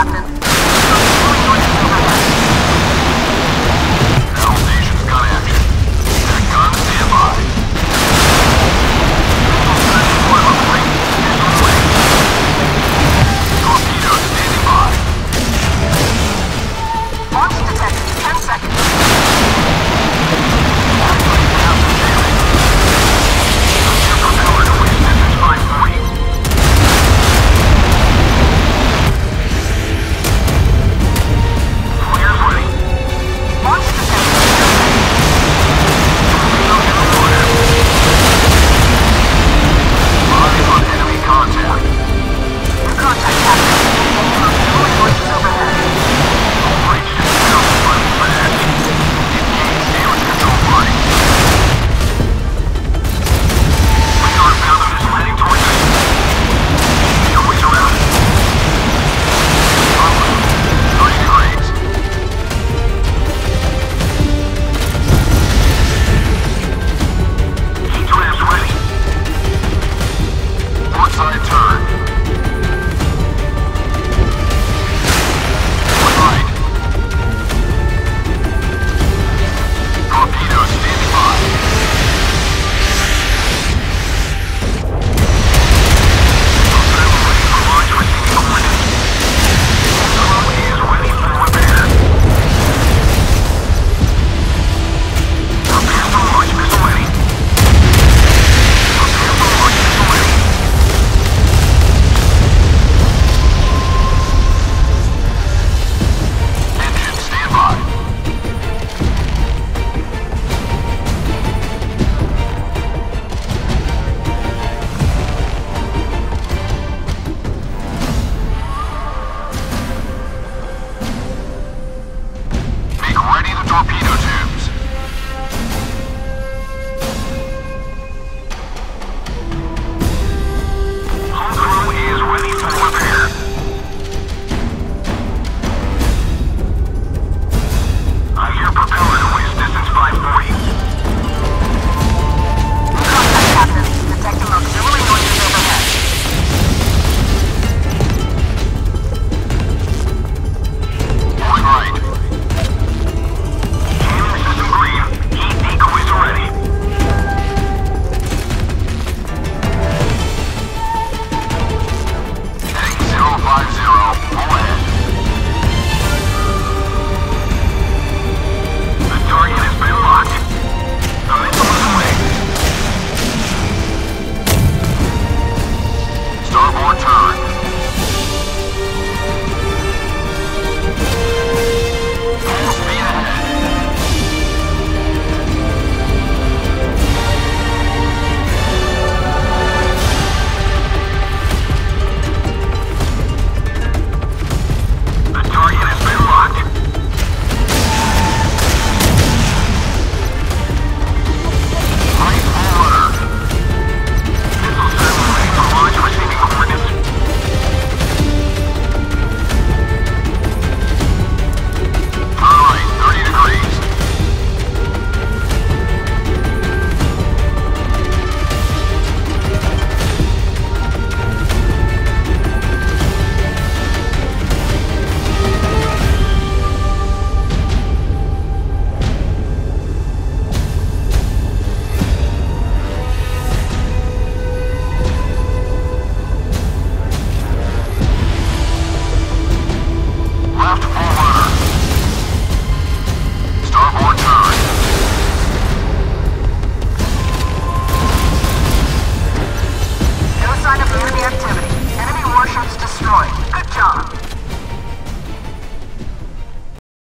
happen.